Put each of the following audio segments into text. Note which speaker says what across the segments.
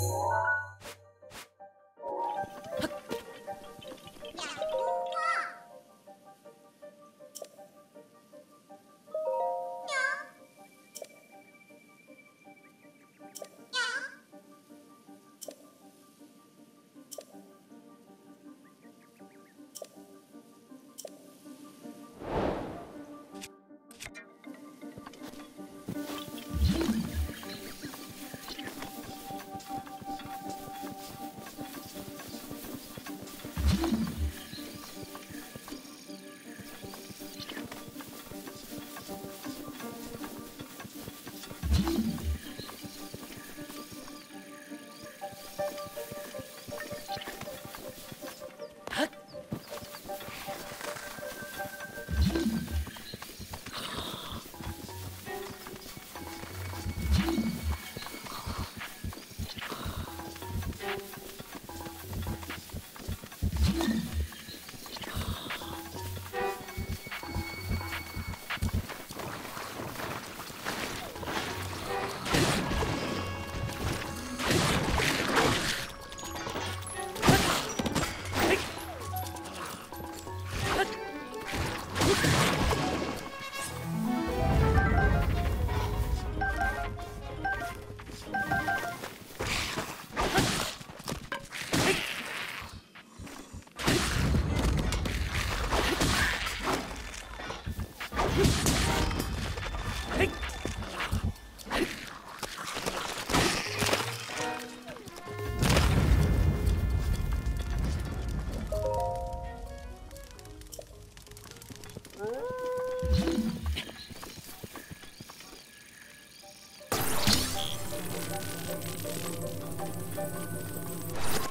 Speaker 1: Thank you.
Speaker 2: Thank you.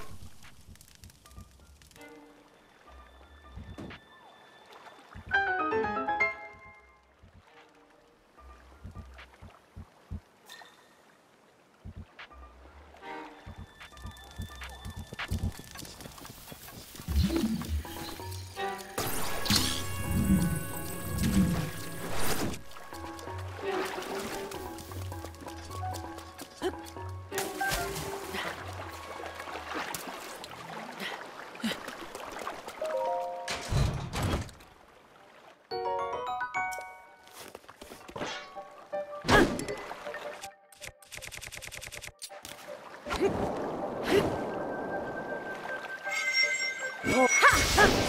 Speaker 2: Ha!